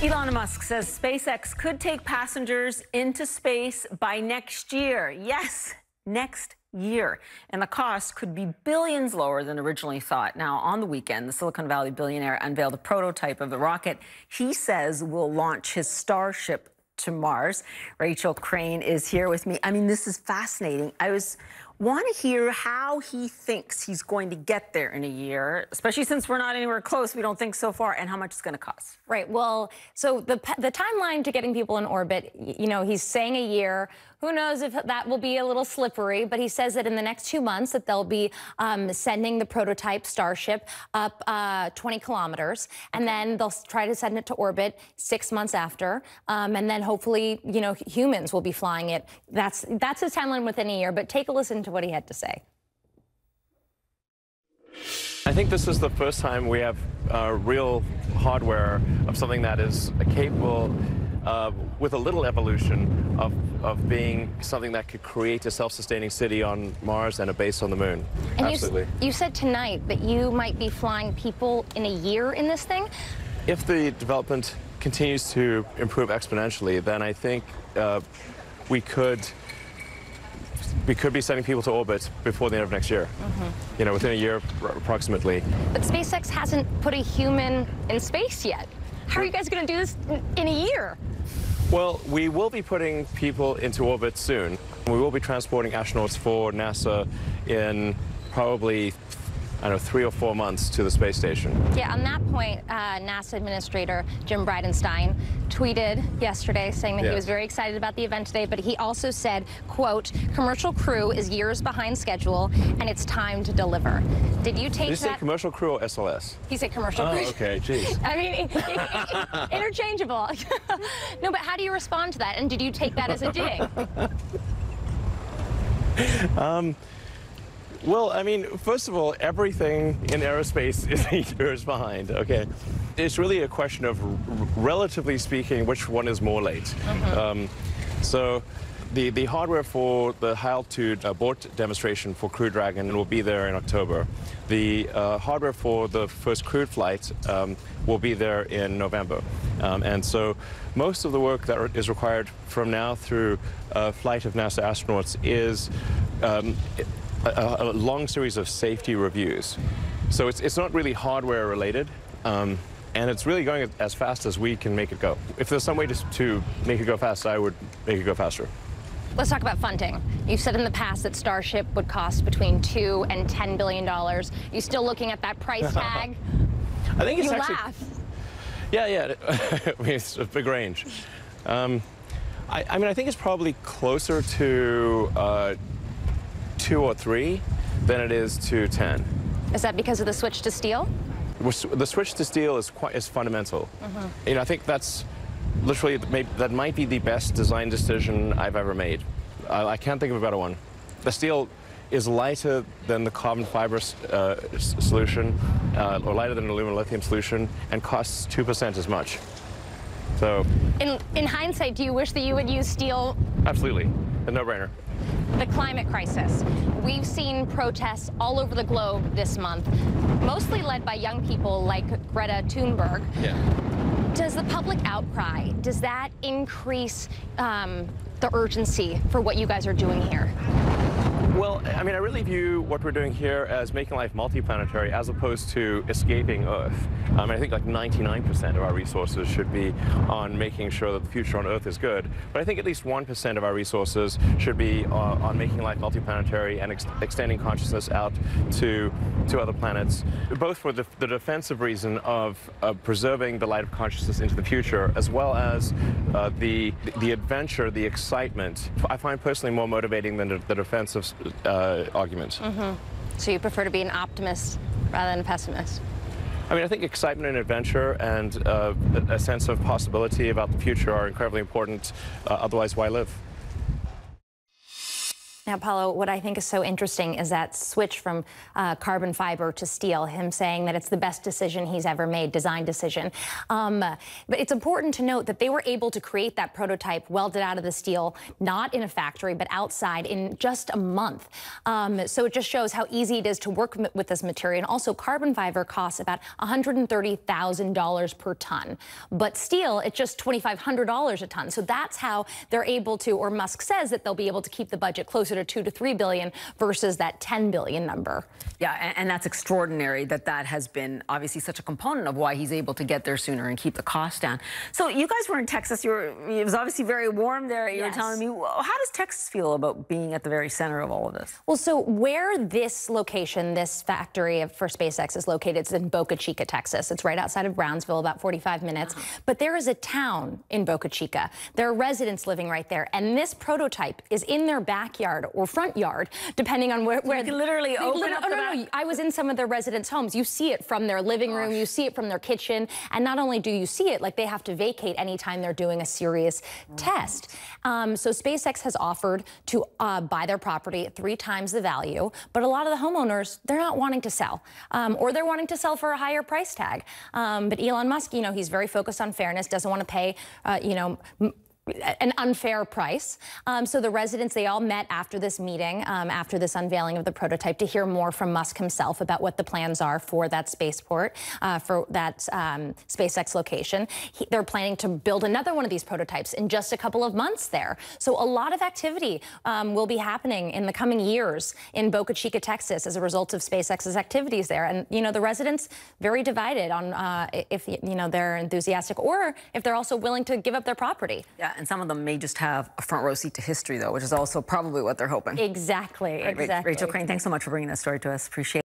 Elon Musk says SpaceX could take passengers into space by next year. Yes, next year. And the cost could be billions lower than originally thought. Now, on the weekend, the Silicon Valley billionaire unveiled a prototype of the rocket he says will launch his Starship to Mars. Rachel Crane is here with me. I mean, this is fascinating. I was want to hear how he thinks he's going to get there in a year, especially since we're not anywhere close. We don't think so far, and how much it's going to cost. Right. Well, so the the timeline to getting people in orbit, you know, he's saying a year. Who knows if that will be a little slippery, but he says that in the next two months that they'll be um, sending the prototype Starship up uh, 20 kilometers, and then they'll try to send it to orbit six months after, um, and then hopefully, you know, humans will be flying it. That's that's his timeline within a year. But take a listen to what he had to say. I think this is the first time we have uh, real hardware of something that is capable uh, with a little evolution of, of being something that could create a self-sustaining city on Mars and a base on the moon. And Absolutely. You, you said tonight that you might be flying people in a year in this thing? If the development continues to improve exponentially, then I think uh, we could we could be sending people to orbit before the end of next year. Mm -hmm. You know, within a year approximately. But SpaceX hasn't put a human in space yet. How are you guys going to do this in a year? Well, we will be putting people into orbit soon. We will be transporting astronauts for NASA in probably I don't know, three or four months to the space station. Yeah, on that point, uh, NASA Administrator Jim Bridenstine tweeted yesterday saying that yeah. he was very excited about the event today, but he also said, quote, commercial crew is years behind schedule and it's time to deliver. Did you take Did that? say commercial crew or SLS? He said commercial oh, crew. okay, jeez. I mean, interchangeable. no, but how do you respond to that? And did you take that as a dig? um, well, I mean, first of all, everything in aerospace is years behind, okay? It's really a question of, relatively speaking, which one is more late. Uh -huh. um, so the, the hardware for the high-altitude abort demonstration for Crew Dragon will be there in October. The uh, hardware for the first crewed flight um, will be there in November. Um, and so most of the work that is required from now through uh, flight of NASA astronauts is um, a, a, long series of safety reviews. So it's, it's not really hardware related. Um, and it's really going as fast as we can make it go. If there's some way to, to make it go fast, I would make it go faster. Let's talk about funding. You've said in the past that Starship would cost between two and ten billion dollars. You still looking at that price tag? I think it's you actually. laugh. Yeah, yeah. I mean, it's a big range. Um, I, I, mean, I think it's probably closer to uh, two or three than it is to 10. Is that because of the switch to steel? The switch to steel is quite is fundamental. Mm -hmm. You know, I think that's literally that might be the best design decision I've ever made. I, I can't think of a better one. The steel is lighter than the carbon fiber uh, solution, uh, or lighter than an aluminum lithium solution, and costs 2% as much. So, in, in hindsight, do you wish that you would use steel? Absolutely, a no-brainer the climate crisis. We've seen protests all over the globe this month, mostly led by young people like Greta Thunberg. Yeah. Does the public outcry, does that increase um, the urgency for what you guys are doing here? Well, I mean, I really view what we're doing here as making life multiplanetary as opposed to escaping Earth. Um, I think like 99% of our resources should be on making sure that the future on Earth is good. But I think at least 1% of our resources should be uh, on making life multiplanetary and ex extending consciousness out to, to other planets, both for the, the defensive reason of uh, preserving the light of consciousness into the future, as well as uh, the, the adventure, the excitement. I find personally more motivating than the, the defensive uh, argument. Mm -hmm. So you prefer to be an optimist rather than a pessimist? I mean, I think excitement and adventure and uh, a sense of possibility about the future are incredibly important. Uh, otherwise, why live? Now, Paulo, what I think is so interesting is that switch from uh, carbon fiber to steel, him saying that it's the best decision he's ever made, design decision. Um, but it's important to note that they were able to create that prototype welded out of the steel, not in a factory, but outside in just a month. Um, so it just shows how easy it is to work with this material. And also, carbon fiber costs about $130,000 per ton. But steel, it's just $2,500 a ton. So that's how they're able to, or Musk says that they'll be able to keep the budget closer to two to three billion versus that 10 billion number. Yeah, and, and, that's extraordinary that that has been obviously such a component of why he's able to get there sooner and keep the cost down. So you guys were in Texas. You were, it was obviously very warm there. You yes. were telling me, how does Texas feel about being at the very center of all of this? Well, so where this location, this factory for SpaceX is located, it's in Boca Chica, Texas. It's right outside of Brownsville, about 45 minutes. But there is a town in Boca Chica. There are residents living right there, and this prototype is in their backyard or front yard, depending on where. where you can literally open li up. Oh, no, no, I was in some of their residents' homes. You see it from their living room. Gosh. You see it from their kitchen. And not only do you see it, like they have to vacate anytime they're doing a serious right. test. Um, so SpaceX has offered to uh, buy their property at three times the value, but a lot of the homeowners they're not wanting to sell, um, or they're wanting to sell for a higher price tag. Um, but Elon Musk, you know, he's very focused on fairness, doesn't want to pay, uh, you know an unfair price. Um, so the residents, they all met after this meeting, um, after this unveiling of the prototype, to hear more from Musk himself about what the plans are for that spaceport, uh, for that um, SpaceX location. He, they're planning to build another one of these prototypes in just a couple of months there. So a lot of activity um, will be happening in the coming years in Boca Chica, Texas, as a result of SpaceX's activities there. And, you know, the residents very divided on uh, if, you know, they're enthusiastic or if they're also willing to give up their property. Yeah and some of them may just have a front row seat to history, though, which is also probably what they're hoping. Exactly, right, exactly. Rachel Crane, thanks so much for bringing that story to us. Appreciate.